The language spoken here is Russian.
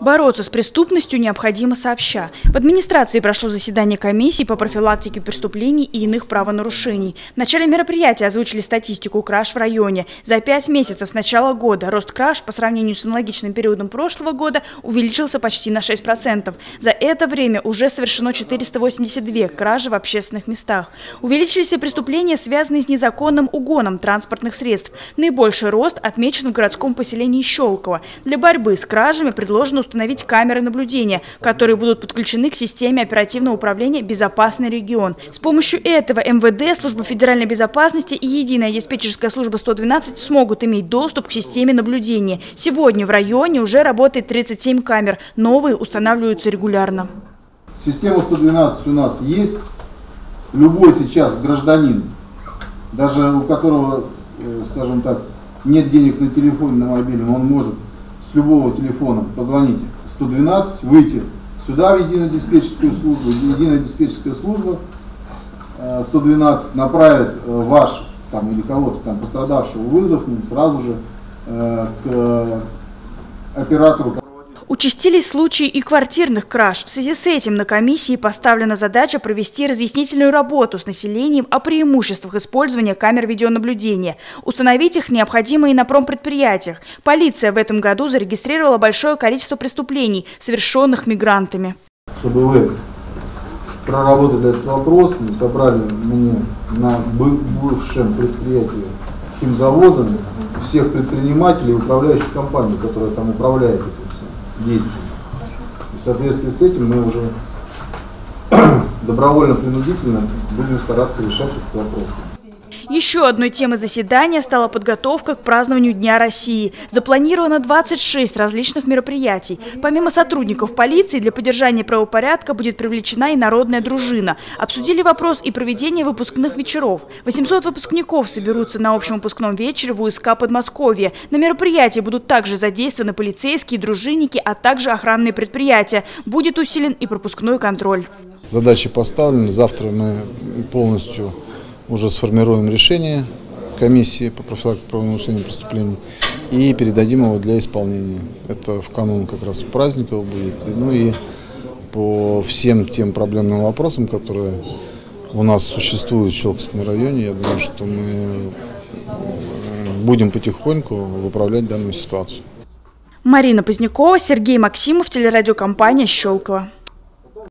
Бороться с преступностью необходимо сообща. В администрации прошло заседание комиссии по профилактике преступлений и иных правонарушений. В начале мероприятия озвучили статистику краж в районе. За пять месяцев с начала года рост краж по сравнению с аналогичным периодом прошлого года увеличился почти на 6%. За это время уже совершено 482 кражи в общественных местах. Увеличились и преступления, связанные с незаконным угоном транспортных средств. Наибольший рост отмечен в городском поселении Щелково. Для борьбы с кражами предложено установить камеры наблюдения, которые будут подключены к системе оперативного управления «Безопасный регион». С помощью этого МВД, Служба федеральной безопасности и Единая диспетчерская служба 112 смогут иметь доступ к системе наблюдения. Сегодня в районе уже работает 37 камер, новые устанавливаются регулярно. Система 112 у нас есть. Любой сейчас гражданин, даже у которого, э, скажем так, нет денег на телефоне, на мобильном, он может с любого телефона позвонить 112, выйти сюда в единую диспетчерскую службу, единая диспетчерская служба 112 э, направит э, ваш там, или кого-то там пострадавшего вызов ну, сразу же э, к оператору, Участились случаи и квартирных краж. В связи с этим на комиссии поставлена задача провести разъяснительную работу с населением о преимуществах использования камер видеонаблюдения. Установить их необходимо и на промпредприятиях. Полиция в этом году зарегистрировала большое количество преступлений, совершенных мигрантами. Чтобы вы проработали этот вопрос, не собрали мне на бывшем предприятии химзавода всех предпринимателей, управляющих компаний, которые там управляют этим действий. в соответствии с этим мы уже добровольно-принудительно будем стараться решать этот вопрос. Еще одной темой заседания стала подготовка к празднованию Дня России. Запланировано 26 различных мероприятий. Помимо сотрудников полиции, для поддержания правопорядка будет привлечена и народная дружина. Обсудили вопрос и проведения выпускных вечеров. 800 выпускников соберутся на общем выпускном вечере в УСК Подмосковья. На мероприятии будут также задействованы полицейские, дружинники, а также охранные предприятия. Будет усилен и пропускной контроль. Задачи поставлены. Завтра мы полностью уже сформируем решение комиссии по профилактике правонарушений преступлений и передадим его для исполнения. Это в канун как раз праздников будет. Ну и по всем тем проблемным вопросам, которые у нас существуют в Щелковском районе, я думаю, что мы будем потихоньку выправлять данную ситуацию. Марина Позднякова, Сергей Максимов, телерадиокомпания «Щелково».